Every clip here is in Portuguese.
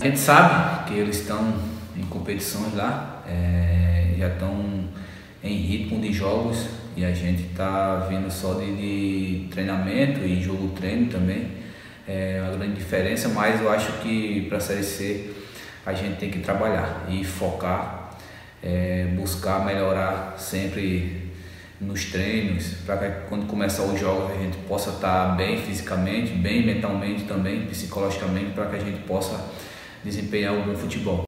A gente sabe que eles estão em competições lá, é, já estão em ritmo de jogos e a gente está vindo só de, de, treinamento e jogo treino também. É uma grande diferença, mas eu acho que para a Série C a gente tem que trabalhar e focar, é, buscar melhorar sempre nos treinos, para que quando começar os jogos a gente possa estar tá bem fisicamente, bem mentalmente também, psicologicamente, para que a gente possa desempenhar um bom futebol.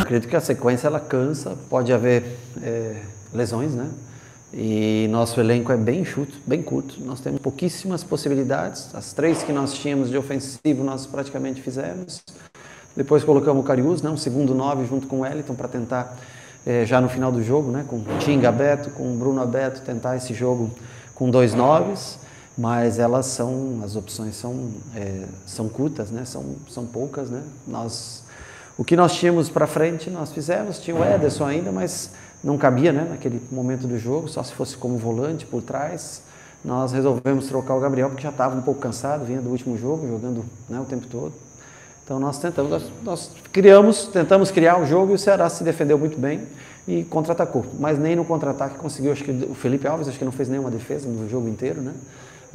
Acredito que a sequência ela cansa, pode haver é, lesões, né? E nosso elenco é bem enxuto, bem curto. Nós temos pouquíssimas possibilidades. As três que nós tínhamos de ofensivo nós praticamente fizemos. Depois colocamos o Carius, né, um segundo nove junto com o Wellington para tentar é, já no final do jogo, né, com o Tinga aberto, com o Bruno aberto, tentar esse jogo com dois noves. Mas elas são, as opções são, é, são curtas, né, são, são poucas, né. Nós, o que nós tínhamos para frente nós fizemos. Tinha o Ederson ainda, mas não cabia né, naquele momento do jogo, só se fosse como volante por trás. Nós resolvemos trocar o Gabriel porque já estava um pouco cansado, vinha do último jogo, jogando né, o tempo todo. Então nós tentamos, nós, nós, criamos, tentamos criar o jogo e o Ceará se defendeu muito bem e contra-atacou. Mas nem no contra-ataque conseguiu, acho que o Felipe Alves acho que não fez nenhuma defesa no jogo inteiro, né?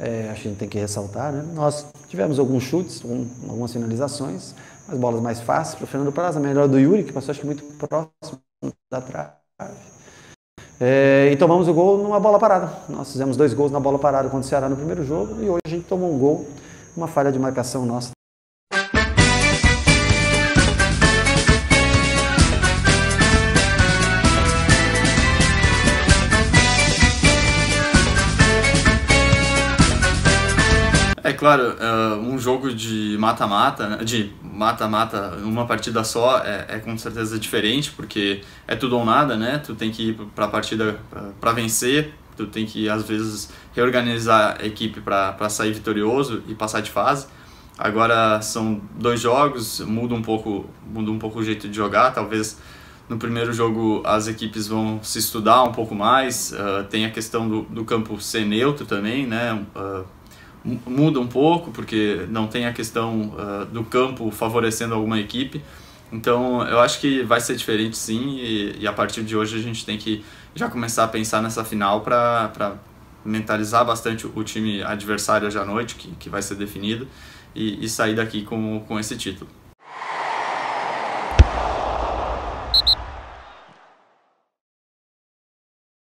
É, acho que tem que ressaltar, né? Nós tivemos alguns chutes, um, algumas finalizações, as bolas mais fáceis para o Fernando Praza, melhor do Yuri, que passou acho que muito próximo da trave. É, e tomamos o gol numa bola parada. Nós fizemos dois gols na bola parada contra o Ceará no primeiro jogo e hoje a gente tomou um gol, uma falha de marcação nossa. É claro, uh, um jogo de mata-mata, né, de mata-mata, uma partida só, é, é, com certeza diferente, porque é tudo ou nada, né? Tu tem que ir para a partida para vencer, tu tem que, às vezes, reorganizar a equipe para sair vitorioso e passar de fase. Agora são dois jogos, muda um pouco, muda um pouco o jeito de jogar, talvez no primeiro jogo as equipes vão se estudar um pouco mais, uh, tem a questão do, do campo ser neutro também, né? Uh, muda um pouco, porque não tem a questão uh, do campo favorecendo alguma equipe. Então eu acho que vai ser diferente sim, e, e, a partir de hoje a gente tem que já começar a pensar nessa final para mentalizar bastante o time adversário hoje à noite, que, que vai ser definido, e, e sair daqui com, com esse título.